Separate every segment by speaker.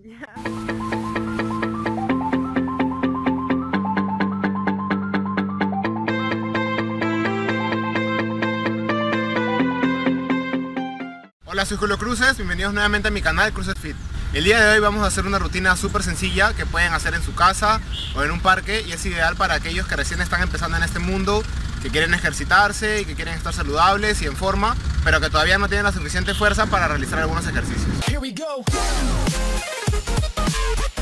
Speaker 1: Hola, soy Julio Cruces, bienvenidos nuevamente a mi canal Cruces Fit. El día de hoy vamos a hacer una rutina súper sencilla que pueden hacer en su casa o en un parque y es ideal para aquellos que recién están empezando en este mundo, que quieren ejercitarse y que quieren estar saludables y en forma, pero que todavía no tienen la suficiente fuerza para realizar algunos ejercicios. Thank you.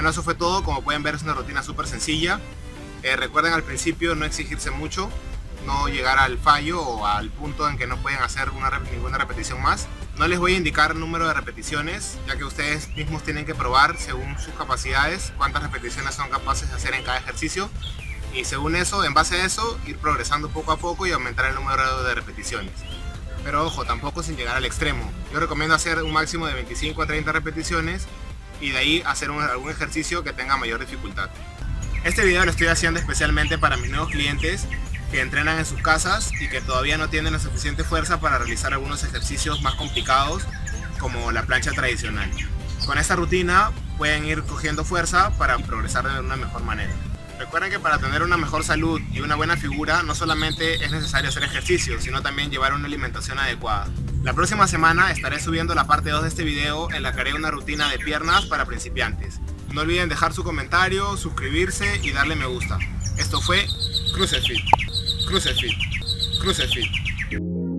Speaker 1: Bueno, eso fue todo. Como pueden ver, es una rutina súper sencilla. Eh, recuerden al principio no exigirse mucho, no llegar al fallo o al punto en que no pueden hacer una, ninguna repetición más. No les voy a indicar número de repeticiones, ya que ustedes mismos tienen que probar según sus capacidades cuántas repeticiones son capaces de hacer en cada ejercicio. Y según eso, en base a eso, ir progresando poco a poco y aumentar el número de repeticiones. Pero ojo, tampoco sin llegar al extremo. Yo recomiendo hacer un máximo de 25 a 30 repeticiones y de ahí hacer algún ejercicio que tenga mayor dificultad. Este video lo estoy haciendo especialmente para mis nuevos clientes que entrenan en sus casas y que todavía no tienen la suficiente fuerza para realizar algunos ejercicios más complicados como la plancha tradicional. Con esta rutina pueden ir cogiendo fuerza para progresar de una mejor manera. Recuerden que para tener una mejor salud y una buena figura no solamente es necesario hacer ejercicio, sino también llevar una alimentación adecuada. La próxima semana estaré subiendo la parte 2 de este video en la que haré una rutina de piernas para principiantes. No olviden dejar su comentario, suscribirse y darle me gusta. Esto fue Cruce Fit. Cruce Fit. Cruce Fit.